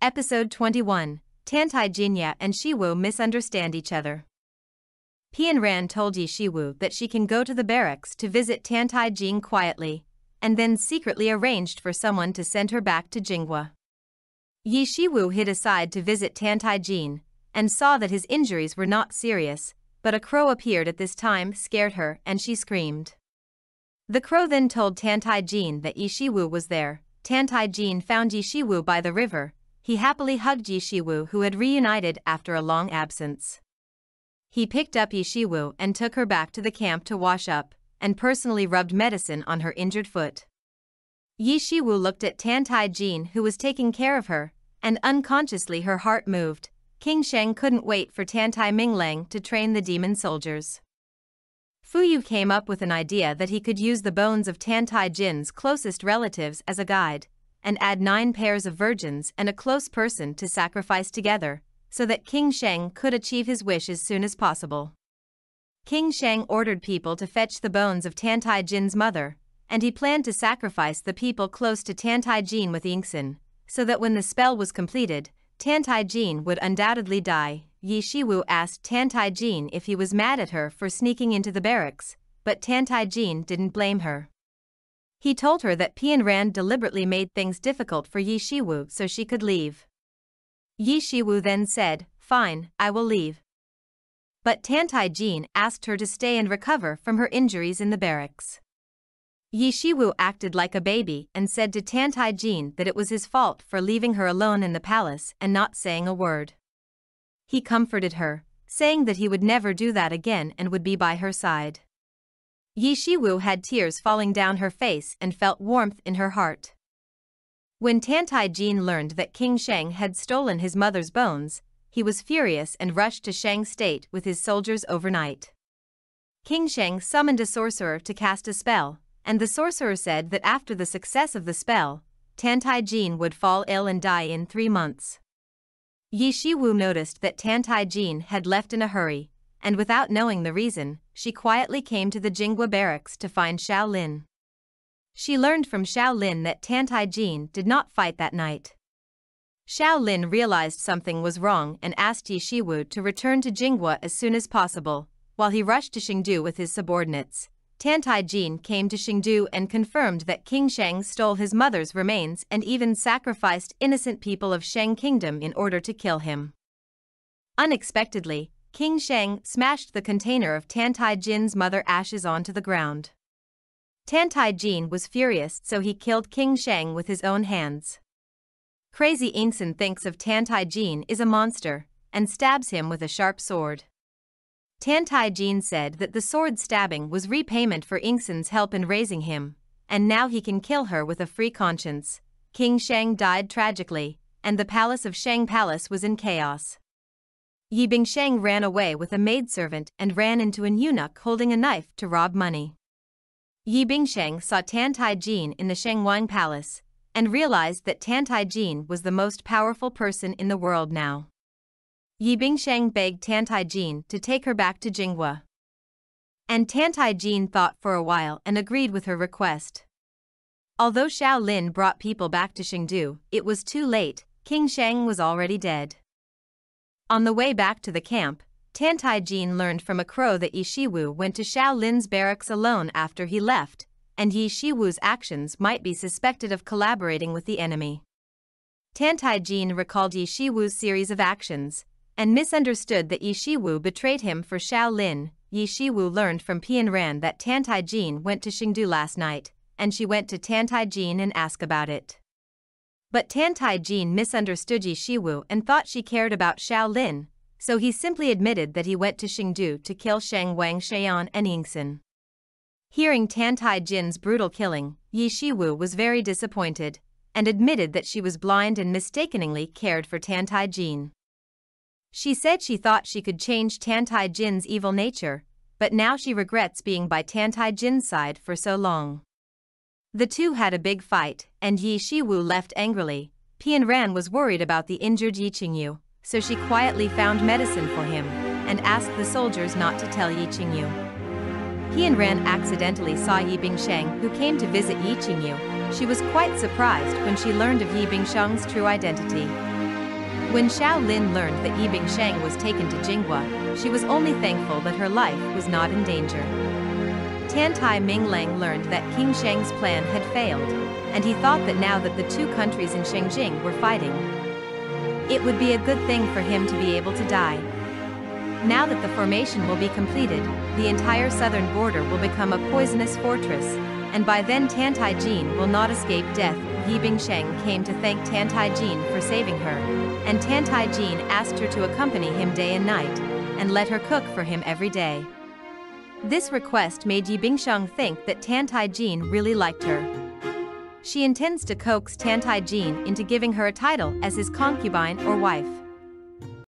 Episode 21 Tantai Jinye and Xiwu misunderstand each other. Pian Ran told Yi Xiwu that she can go to the barracks to visit Tantai Jing quietly, and then secretly arranged for someone to send her back to Jinghua. Yi Xiwu hid aside to visit Tantai Jin, and saw that his injuries were not serious, but a crow appeared at this time scared her and she screamed. The crow then told Tantai Jin that Yi Xiwu was there, Tantai Jin found Yi Xiwu by the river, he happily hugged Yixiwu who had reunited after a long absence. He picked up Yixiwu and took her back to the camp to wash up, and personally rubbed medicine on her injured foot. Yixiwu looked at Tantai Jin who was taking care of her, and unconsciously her heart moved. King Sheng couldn't wait for Tantai Minglang to train the demon soldiers. Fuyu came up with an idea that he could use the bones of Tantai Jin's closest relatives as a guide, and add nine pairs of virgins and a close person to sacrifice together, so that King Sheng could achieve his wish as soon as possible. King Sheng ordered people to fetch the bones of Tantai Jin's mother, and he planned to sacrifice the people close to Tantai Jin with Yingxin, so that when the spell was completed, Tantai Jin would undoubtedly die. Yi Xiwu asked Tantai Jin if he was mad at her for sneaking into the barracks, but Tantai Jin didn't blame her. He told her that Pian Ran deliberately made things difficult for Yi Xiwu so she could leave. Yi Xiwu then said, Fine, I will leave. But Tantai Jin asked her to stay and recover from her injuries in the barracks. Yi Xiwu acted like a baby and said to Tantai Jin that it was his fault for leaving her alone in the palace and not saying a word. He comforted her, saying that he would never do that again and would be by her side. Yi Xiwu had tears falling down her face and felt warmth in her heart. When Tantai Jin learned that King Sheng had stolen his mother's bones, he was furious and rushed to Shang State with his soldiers overnight. King Sheng summoned a sorcerer to cast a spell, and the sorcerer said that after the success of the spell, Tantai Jin would fall ill and die in three months. Yi Xiwu noticed that Tantai Jin had left in a hurry, and without knowing the reason, she quietly came to the Jinghua barracks to find Xiao Lin. She learned from Xiao Lin that Tantai Jin did not fight that night. Xiao Lin realized something was wrong and asked Yi Xiwu to return to Jinghua as soon as possible, while he rushed to Xingdu with his subordinates. Tantai Jin came to Xingdu and confirmed that King Sheng stole his mother's remains and even sacrificed innocent people of Sheng Kingdom in order to kill him. Unexpectedly, King Sheng smashed the container of Tantai Jin's mother ashes onto the ground. Tantai Jin was furious so he killed King Sheng with his own hands. Crazy Yingxin thinks of Tantai Jin is a monster and stabs him with a sharp sword. Tantai Jin said that the sword stabbing was repayment for Yingxin's help in raising him, and now he can kill her with a free conscience. King Sheng died tragically, and the palace of Sheng Palace was in chaos. Yi Bingsheng ran away with a maidservant and ran into an eunuch holding a knife to rob money. Yi Bingsheng saw Tantai Jin in the Shengwang Palace and realized that Tantai Jin was the most powerful person in the world now. Yi Bingsheng begged Tantai Jin to take her back to Jinghua. And Tantai Jin thought for a while and agreed with her request. Although Xiao Lin brought people back to Xingdu, it was too late, King Sheng was already dead. On the way back to the camp, Tantai Jin learned from a crow that Yixiwu went to Xiao Lin's barracks alone after he left, and Yixiwu's actions might be suspected of collaborating with the enemy. Tantai Jin recalled Yixiwu's series of actions, and misunderstood that Yixiwu betrayed him for Xiao Lin. Yi learned from Pian Ran that Tantai Jin went to Xingdu last night, and she went to Tantai Jin and asked about it. But Tantai Jin misunderstood Yi Xiwu and thought she cared about Xiao Lin, so he simply admitted that he went to Xingdu to kill Shang Wang Xian and Yingxin. Hearing Tantai Jin's brutal killing, Yi Xiwu was very disappointed, and admitted that she was blind and mistakenly cared for Tantai Jin. She said she thought she could change Tantai Jin's evil nature, but now she regrets being by Tantai Jin's side for so long. The two had a big fight, and Yi Xiwu left angrily. Pian Ran was worried about the injured Yi Qingyu, so she quietly found medicine for him, and asked the soldiers not to tell Yi Qingyu. Pian Ran accidentally saw Yi Bingsheng who came to visit Yi Qingyu. She was quite surprised when she learned of Yi Bingsheng's true identity. When Xiao Lin learned that Yi Bingsheng was taken to Jinghua, she was only thankful that her life was not in danger. Tantai Minglang learned that King Sheng's plan had failed, and he thought that now that the two countries in Shengjing were fighting, it would be a good thing for him to be able to die. Now that the formation will be completed, the entire southern border will become a poisonous fortress, and by then Tantai Jin will not escape death. Yi Bingsheng came to thank Tantai Jin for saving her, and Tantai Jin asked her to accompany him day and night, and let her cook for him every day. This request made Yi Bingsheng think that Tantai Jin really liked her. She intends to coax Tantai Jin into giving her a title as his concubine or wife.